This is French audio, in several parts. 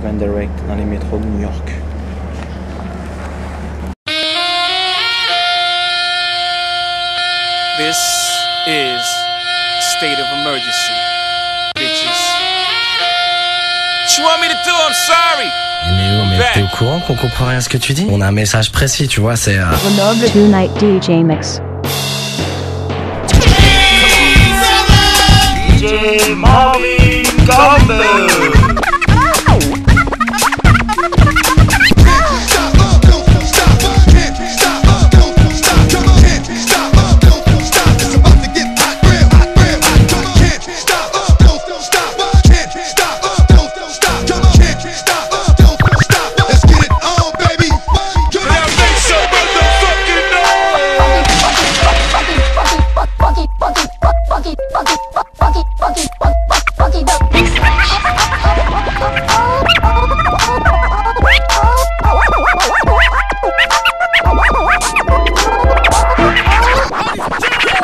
and direct dans les métros de New York. This is state of emergency, bitches. What you want me to do? I'm sorry. Mais mais t'es au courant qu'on comprend rien à ce que tu dis? On a un message précis, tu vois, c'est... Euh... Two Night DJ Mix. DJ Marvin Gumbo.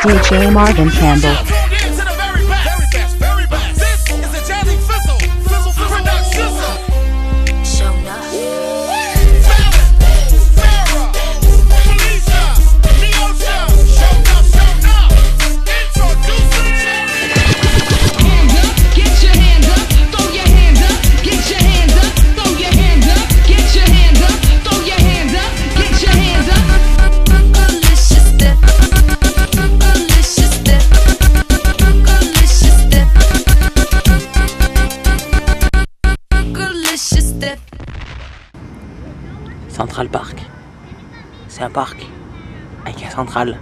DJ Marvin Campbell. Central Park. C'est un parc. Avec un central.